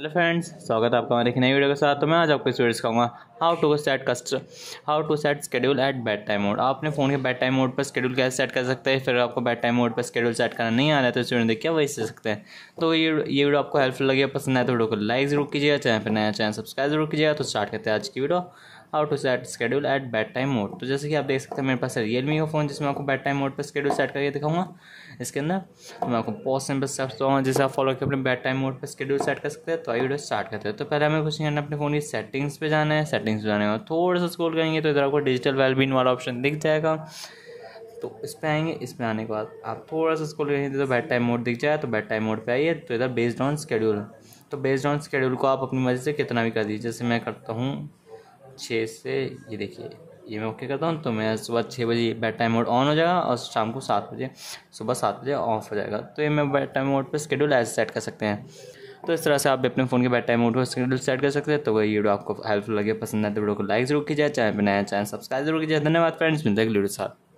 Hello friends, स्वागत है आपका हमारे एक नई वीडियो के साथ। तो मैं आज आपको इस वीडियो सिखाऊँगा हाउ टू सेट कस्ट how to set schedule at bedtime mode आप अपने फ़ोन के बेड टाइम मोड पर स्केड्यूल कैसे सेट कर सकते हैं? फिर आपको बेड टाइम मोड पर स्केड्यूल सेट करना नहीं आ रहा है तो इस वीडियो देखिए वही सीख सकते हैं। तो ये ये वीडियो आपको हेल्पफुल लगे, पसंद आए तो वीडियो को लाइक ज़रूर कीजिएगा, चैनल पर नया चैनल सब्सक्राइब ज़रूर कीजिएगा। तो स्टार्ट करते हैं आज की video. How to set schedule at bedtime mode तो जैसे कि आप देख सकते हैं, मेरे पास है रियल मी का फ़ोन जिसमें आपको बेड टाइम मोड पर शेड्यूल सेट करके दिखाऊँगा। इसके अंदर तो मैं आपको बहुत सिंपल स्टेप्स दूँगा जिसे आप फॉलो करके अपने बेड टाइम मोड पर शेड्यूल सेट कर सकते हैं तो आई वीडियो स्टार्ट करते हैं। तो पहले हमें कुछ नहीं अपने फ़ोन की सेटिंग्स पे जाना है सेटिंग्स पे जाने के थोड़ा सा स्क्रॉल करेंगे तो इधर आपको डिजिटल वेलबीन वाला ऑप्शन दिख जाएगा। तो इस पर आएँगे, इस पर आने के बाद आप थोड़ा सा स्क्रॉल करेंगे तो बेड टाइम मोड दिख जाए तो बेड टाइम मोड पे आइए तो इधर बेस्ड ऑन स्केड्यूल तो बेस्ड ऑन स्केड्यूल को आप अपनी मर्ज़ी से कितना भी कर दीजिए। जैसे मैं करता हूँ छः से, ये देखिए, ये मैं ओके करता हूँ तो मैं सुबह छः बजे बेड टाइम मोड ऑन हो जाएगा और शाम को सात बजे, सुबह सात बजे ऑफ़ हो जाएगा। तो ये मैं बेड टाइम मोड पर स्केड्यूल ऐसे सेट कर सकते हैं। तो इस तरह से आप अपने फ़ोन के बेड टाइम मोड पर स्केड्यूल सेट कर सकते हैं। तो वही वीडियो आपको हेल्पफुल लगे, पसंद आए तो वीडियो को लाइक ज़रूर कीजिए। चैनल पर नया सब्सक्राइब ज़रूर कीजिए। धन्यवाद फ्रेंड्स मिलते हैं वीडियो साथ।